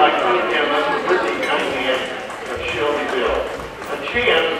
like we have Mr. Brittany coming in Shelbyville. A chance